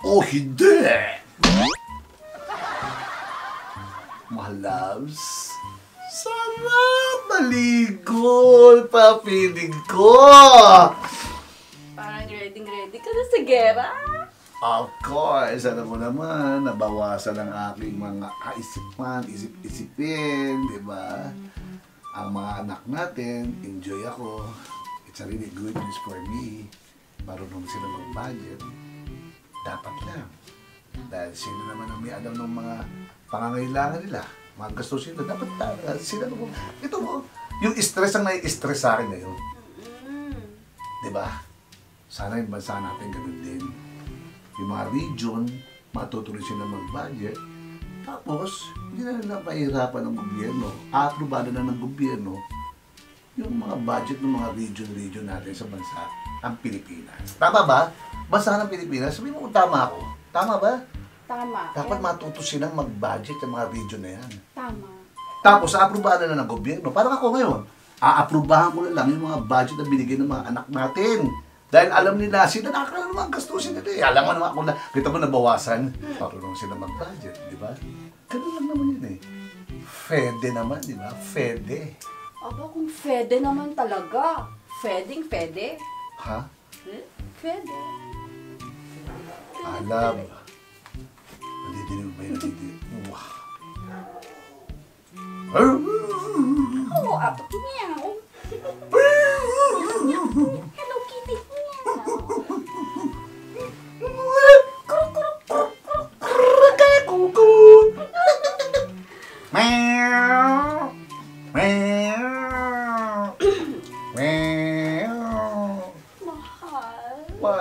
Oh, hindi! My loves, sarap maligo! Papiling ko! Parang ready ready ka na sa gera. Of course, alam mo naman, nabawasan ang aking mga kaisipan, isip-isipin, di ba? Ang mga anak natin, enjoy ako. It's a really good news for me. Marunong sila mag-budget. Dapat lang. Dahil sila naman ang may alam ng mga pangangailangan nila. Mga gasto sila. Dapat talaga sila naman. Ito mo, yung stress ang nai-stress sa akin ngayon. Mm. Di ba? Sana yung bansa natin ganun din. Yung mga region, matutuloy sila mag-budget. Tapos, hindi na nila pahirapan ng gobyerno. Aprobado na ng gobyerno yung mga budget ng mga region-region natin sa bansa, ang Pilipinas. Tama ba? Bansa ng Pilipinas, sabihin mo tama ako. Tama ba? Tama. Dapat Eh, matuto silang mag-budget ng mga region na yan. Tama. Tapos, aprobado na ng gobyerno. Parang ako ngayon, aaprubahan ko na lang yung mga budget na binigay ng mga anak natin. Dahil alam nila, sila nakakala naman gastusin nila eh. Alam mo naman ako na, kita mo nabawasan, marunong sila mag-budget, di ba? Ganun lang naman yun eh. Fede naman, di ba? Fede. Aba, kung fede naman talaga. Feding fede. Ha? Eh, Fede. Alam. Nadidinig mo ba yun? Nadidinig? Wow. Oo, oh, apat meow.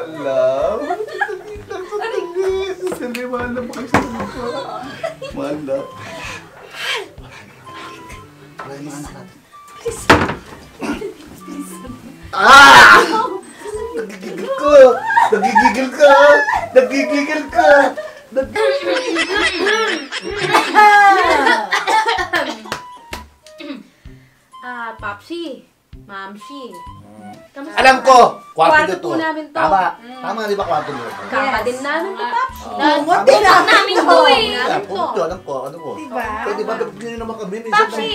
Wala. Sandali, mahal na ba kayo sa mga ko? Na. Wala yung mga anak natin. Ah! Nagigigil ko! Nagigigil ka! Nagigigil ka! Ah, Papsi, Mamsi. Kamusta Alam ko! Kwarto po namin to. Tama. Mm. Tama, di ba kwarto nito? Kaka din namin to, Papsi. Kumot din namin to eh. Kaya, Namin to. pumunta, alam ko, ano ko. Diba? Pwede ba, bigyan niyo naman kami. Papsi!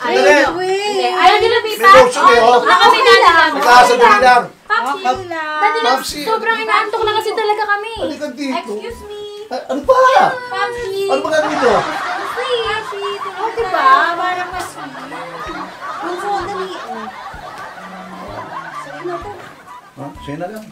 Ayaw nyo. Hindi, ayaw nyo na May pipa. motion eh, oh. na kami na lang. Magkakasandali lang. Papsi! Na, Papsi. sobrang inaantok na kasi talaga kami. Halika dito. Excuse me. Ano ba? Papsi! Ano ba gagawin dito? Papsi! Papsi! Oh, diba? Parang Ha? Siya na lang.